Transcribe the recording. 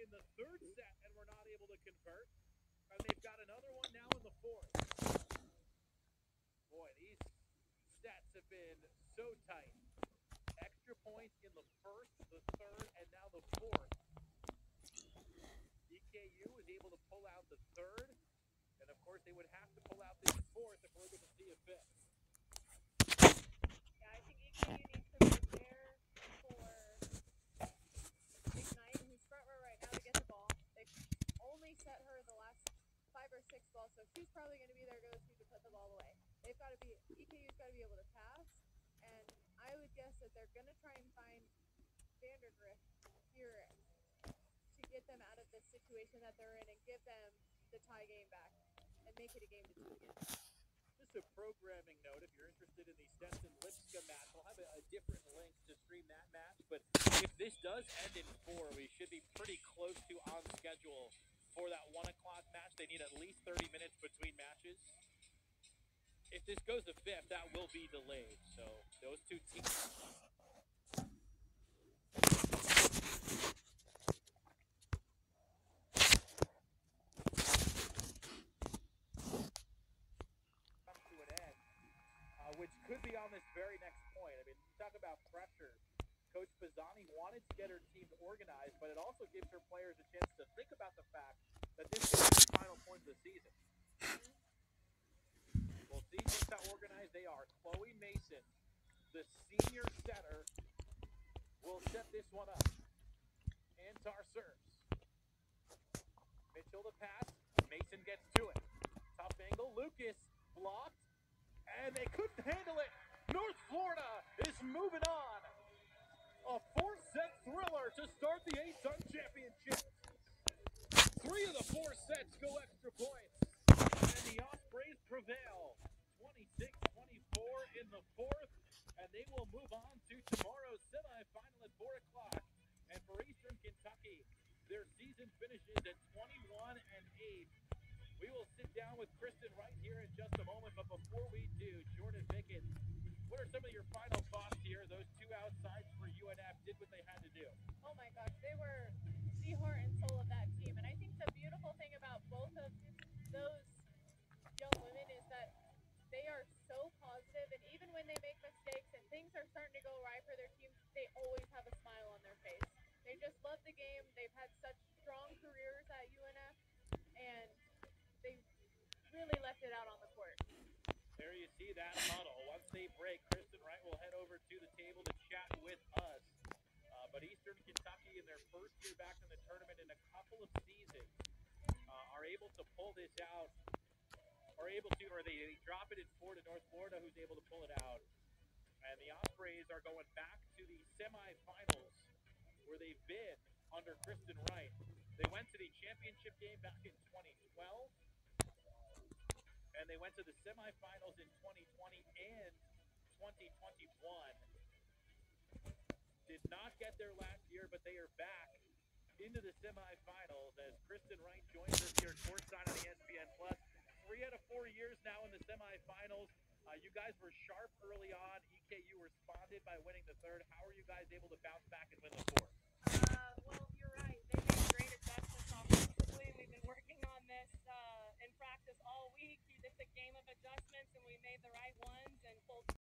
in the third set and were not able to convert. And they've got another one now in the fourth. Boy, these sets have been so tight. Extra points in the first, the third, and now the fourth. EKU was able to pull out the third, and of course they would have to pull out this fourth if we're going to see a fifth. Yeah, I think EKU needs to prepare for Ignite, who's front row right now to get the ball. They've only set her the last five or six balls, so she's probably going to be their go-to to put the ball away. They've got to be EKU's got to be able to pass, and I would guess that they're going to try and find Vandergrift here to get them out of this situation that they're in and give them the tie game back and make it a game to two again. Just a programming note, if you're interested in the Stetson Lipscomb match, we'll have a, a different link to stream that match. But if this does end in four, we should be pretty minutes between matches. If this goes to fifth, that will be delayed. So those two teams. uh, which could be on this very next point. I mean, you talk about pressure. Coach Bazzani wanted to get her team organized, but it also gives her players a chance to think about the fact that this is the final point of the season. We'll see just how organized they are. Chloe Mason, the senior setter, will set this one up. Antar serves. Mitchell to pass. Mason gets to it. Tough angle. Lucas blocked. And they couldn't handle it. North Florida is moving on. A four set thriller to start the Sun Championship. Three of the four sets go extra points. And the Ospreys prevail. 26 24 in the fourth. And they will move on to tomorrow's semifinal at 4 o'clock. And for Eastern Kentucky, their season finishes at 21 and 8. We will sit down with Kristen right here in just a moment, but before we do, Jordan Mickens, what are some of your final thoughts here? Those two outsides for UNF did what they had to do. Oh my gosh, they were the heart and soul of that team. And I think the beautiful thing about both of those young women is that they are so positive, and even when they make mistakes and things are starting to go right for their teams, they always have a smile on their face. They just love the game. They've had such strong careers at UNF, and they really left it out on the court. There you see that huddle. Once they break, Kristen Wright will head over to the table to chat with us. Uh, but Eastern Kentucky, in their first year back in the tournament in a couple of seasons, uh, are able to pull this out. Are able to, or they, they drop it in four to North Florida, who's able to pull it out. And the Ospreys are going back to the semifinals where they've been under Kristen Wright. They went to the championship game back in 2012 and they went to the semifinals in 2020 and 2021. Did not get there last year, but they are back into the semifinals as Kristen Wright joins us here at courtside on the ESPN Plus. Three out of four years now in the semifinals. Uh, you guys were sharp early on. EKU responded by winning the third. How are you guys able to